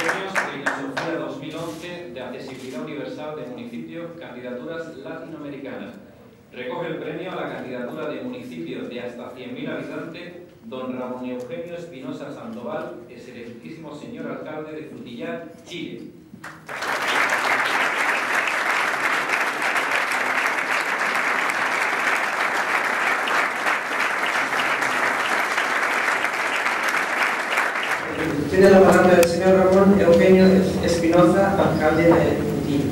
Premios Reina Sofía 2011 de Accesibilidad Universal de Municipios, Candidaturas Latinoamericanas. Recoge el premio a la candidatura de municipios de hasta 100.000 habitantes, don Ramón Eugenio Espinosa Sandoval, excelentísimo señor alcalde de Frutillar, Chile. Tiene la palabra el señor Ramón Eugenio Espinoza, alcalde de Frutillar.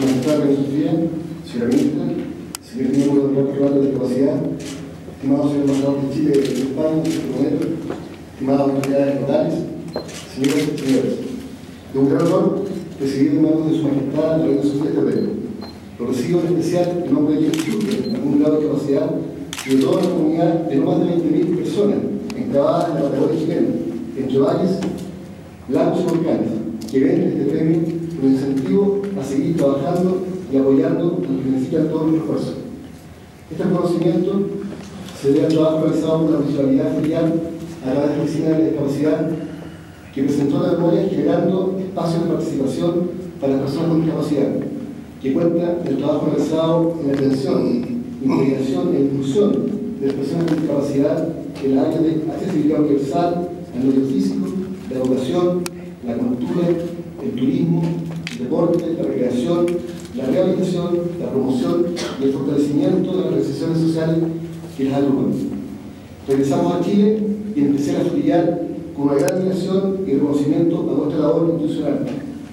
Buenas tardes, Sofía, señora ministra, señor miembro del Grupo Privado de Discapacidad, estimado señor embajador de Chile de España, señor estimadas autoridades locales, señoras y señores. De un gran honor recibir de manos de su majestad la reina Sofía este premio. Lo recibo en especial en nombre de quienes sufren algún grado de discapacidad y de toda una comunidad de no más de 20.000 personas enclavadas en la Patagonia chilena, entre valles, lagos y volcanes, que ven este premio un incentivo a seguir trabajando y apoyando a los que necesitan todo nuestro esfuerzo. Este reconocimiento se debe al trabajo realizado por la municipalidad filial a través de la de Discapacidad, que presentó la memoria generando espacios de participación para las personas con discapacidad, que cuenta el trabajo realizado en atención, integración e inclusión de personas con discapacidad en la área de accesibilidad universal, el físico, la educación, la cultura, el turismo, el deporte, la recreación, la rehabilitación, la promoción y el fortalecimiento de las organizaciones sociales que las agrupan. Regresamos a Chile y empecé a estudiar con una gran admiración y reconocimiento a nuestra labor institucional,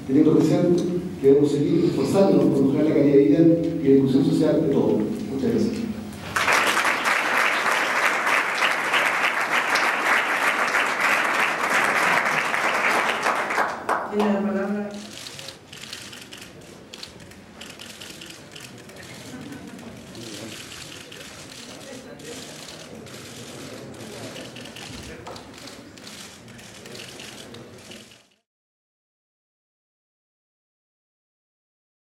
teniendo presente que debemos seguir esforzándonos por mejorar la calidad de vida y la inclusión social de todos. Muchas gracias.